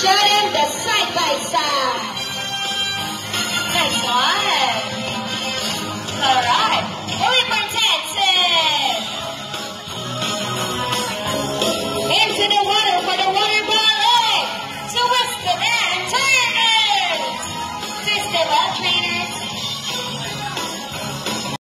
showing the side by side. Next one. All right. We Only protected. Into the water for the water ballet. To what's the man? Tiredness. Sister love trainers.